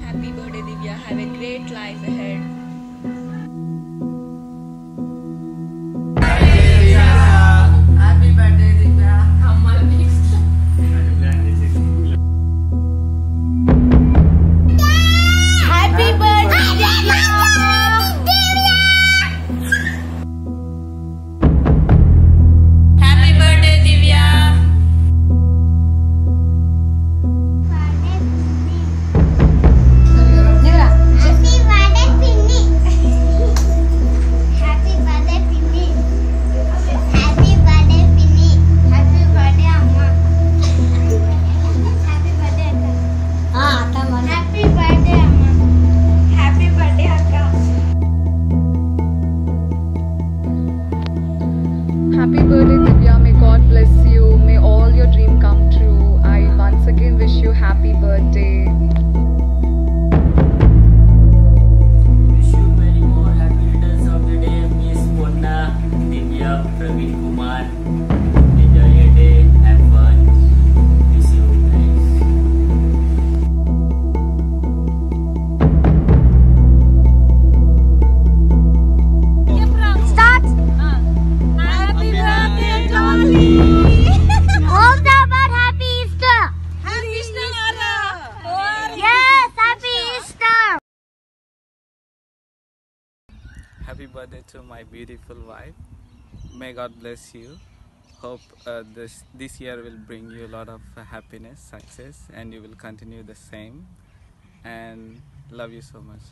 Happy birthday, Divya. Have a great life ahead. happy birthday, Divya. May God bless you. May all your dreams come true. I once again wish you happy birthday. Wish you many more happy returns of the day, Miss Kumar. Happy birthday to my beautiful wife. May God bless you. Hope uh, this this year will bring you a lot of happiness, success, and you will continue the same. And love you so much.